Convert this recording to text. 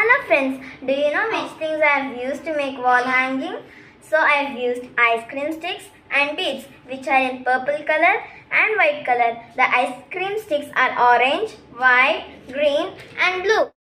Hello friends, do you know which things I have used to make wall hanging? So I have used ice cream sticks and beads which are in purple color and white color. The ice cream sticks are orange, white, green and blue.